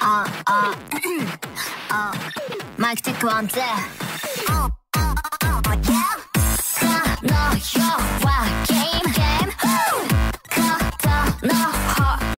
uh, uh, uh, mic check one, two. Uh.